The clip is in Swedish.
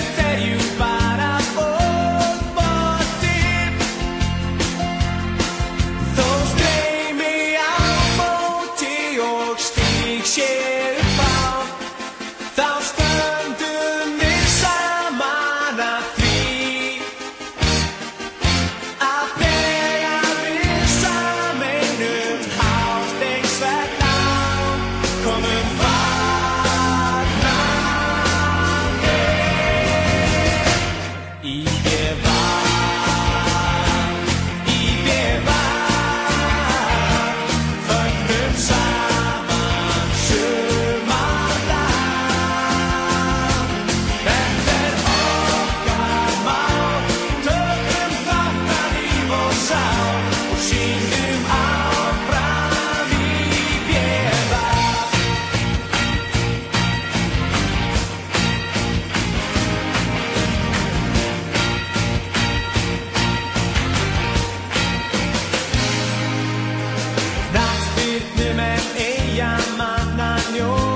that you nyt, nyt me ei jää mannan joo.